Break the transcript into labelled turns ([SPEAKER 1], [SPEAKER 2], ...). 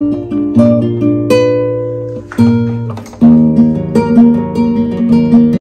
[SPEAKER 1] thank you.